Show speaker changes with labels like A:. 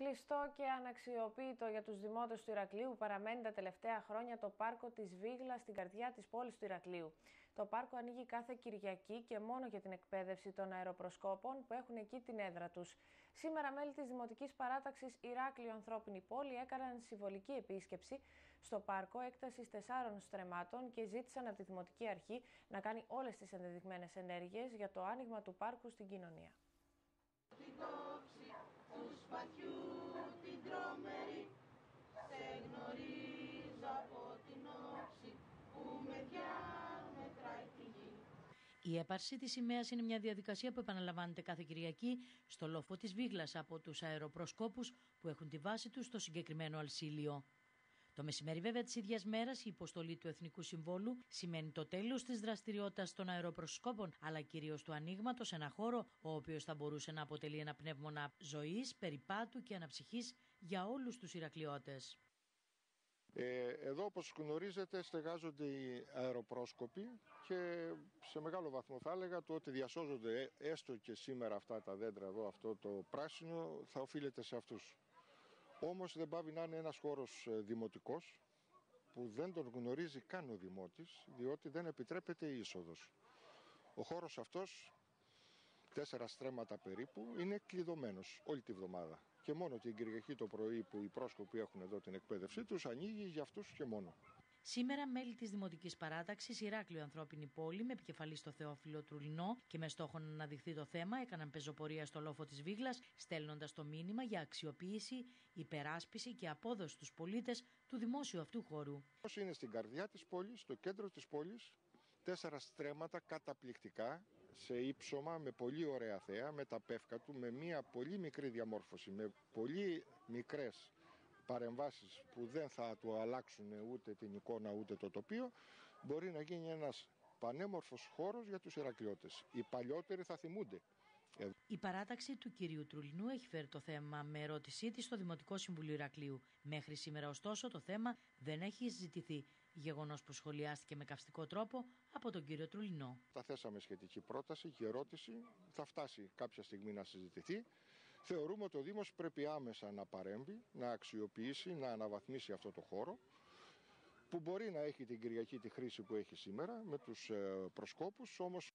A: Κλειστό και αναξιοποιητό για τους δημότες του Ηρακλείου παραμένει τα τελευταία χρόνια το πάρκο της Βίγλας στην καρδιά της πόλης του Ηρακλείου. Το πάρκο ανοίγει κάθε Κυριακή και μόνο για την εκπαίδευση των αεροπροσκόπων που έχουν εκεί την έδρα τους. Σήμερα μέλη της Δημοτικής Παράταξης Ηράκλειο Ανθρώπινη Πόλη έκαναν συμβολική επίσκεψη στο πάρκο έκτασης τεσσάρων στρεμάτων και ζήτησαν από τη Δημοτική Αρχή να κάνει όλες τις ενδεδειγμένες ενέργειες για το άνοιγμα του πάρκου στην κοινωνία σπαθιούς την η έπαρση της σημαίας είναι μια διαδικασία που επαναλαμβάνεται κάθε Κυριακή στο λόφο της Βίγλας από τους αεροπροσκόπους που έχουν τη βάση τους στο συγκεκριμένο αλσίλιο. Το μεσημέρι, βέβαια, της ίδιας μέρας, η υποστολή του Εθνικού Συμβόλου σημαίνει το τέλος της δραστηριότητας των αεροπροσκόπων, αλλά κυρίως του ανοίγματο σε ένα χώρο, ο οποίος θα μπορούσε να αποτελεί ένα πνεύμονα ζωής, περιπάτου και αναψυχής για όλους τους Ηρακλειώτες.
B: Ε, εδώ όπως γνωρίζετε στεγάζονται οι αεροπρόσκοποι και σε μεγάλο βαθμό θα έλεγα το ότι διασώζονται έστω και σήμερα αυτά τα δέντρα εδώ, αυτό το πράσινο θα οφείλεται σε αυτούς. Όμως δεν πάβει να είναι ένας χώρος ε, δημοτικός που δεν τον γνωρίζει καν ο δημότης διότι δεν επιτρέπεται η είσοδος. Ο χώρος αυτός, τέσσερα στρέμματα περίπου, είναι κλειδωμένος όλη τη βδομάδα. Και μόνο την Κυριακή το πρωί που οι πρόσκοποι έχουν εδώ την εκπαίδευσή τους ανοίγει για αυτούς και μόνο.
A: Σήμερα, μέλη της Δημοτικής Παράταξης Ηράκλειο Ανθρώπινη Πόλη, με επικεφαλή στο Θεόφιλο Τρουλινό και με στόχο να αναδειχθεί το θέμα, έκαναν πεζοπορία στο λόφο της Βίγλας, στέλνοντας το μήνυμα για αξιοποίηση, υπεράσπιση και απόδοση στους πολίτες του δημόσιου αυτού χώρου.
B: Είναι στην καρδιά της πόλης, στο κέντρο της πόλης, τέσσερα στρέμματα καταπληκτικά σε ύψωμα με πολύ ωραία θέα, με τα πεύκα του, με μια πολύ μικρή διαμόρφωση, με πολύ μικρές παρεμβάσεις που δεν θα του αλλάξουν ούτε την εικόνα ούτε το τοπίο μπορεί να γίνει ένας πανέμορφος χώρος για τους Ηρακλειώτες. Οι παλιότεροι θα θυμούνται.
A: Η παράταξη του κυρίου Τρουλινού έχει φέρει το θέμα με ερώτησή της στο Δημοτικό Συμβουλίο Ηρακλείου. Μέχρι σήμερα, ωστόσο, το θέμα δεν έχει συζητηθεί. Γεγονός που σχολιάστηκε με καυστικό τρόπο από τον κύριο Τρουλινό.
B: Τα θέσαμε σχετική πρόταση και ερώτηση. Θα φτάσει κάποια στιγμή να συζητηθεί. Θεωρούμε ότι ο Δήμος πρέπει άμεσα να παρέμβει, να αξιοποιήσει, να αναβαθμίσει αυτό το χώρο που μπορεί να έχει την Κυριακή τη χρήση που έχει σήμερα με τους ε, προσκόπους, όμως